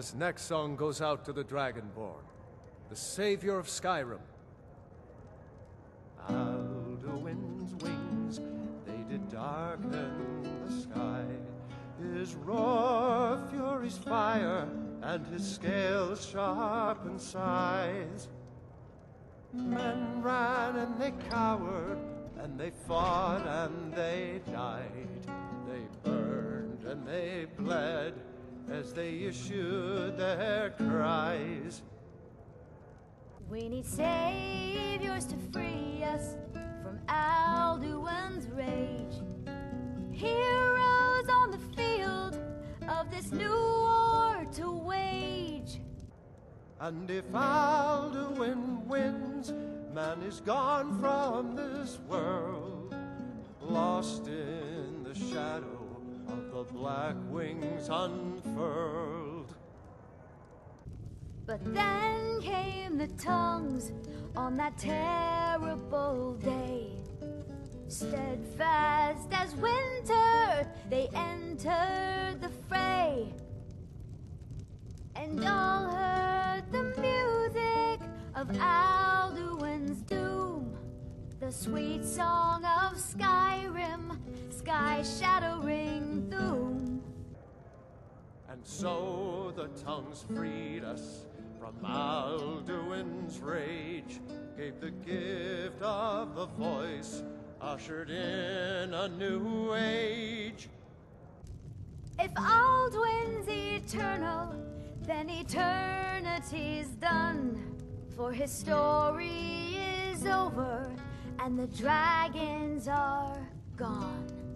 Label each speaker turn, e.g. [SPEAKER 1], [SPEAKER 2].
[SPEAKER 1] This next song goes out to the Dragonborn, the savior of Skyrim. Alduin's wings, they did darken the sky. His roar, fury's fire, and his scales sharp and size. Men ran and they cowered, and they fought and they died. They burned and they bled as they issued their cries.
[SPEAKER 2] We need saviors to free us from Alduin's rage. Heroes on the field of this new war to wage.
[SPEAKER 1] And if Alduin wins, man is gone from this world, lost in the shadow the black wings unfurled.
[SPEAKER 2] But then came the tongues on that terrible day. Steadfast as winter, they entered the fray. And The sweet song of Skyrim, sky shattering doom.
[SPEAKER 1] And so the tongues freed us from Alduin's rage, gave the gift of the voice, ushered in a new age.
[SPEAKER 2] If Alduin's eternal, then eternity's done. For his story is over, and the dragons are gone.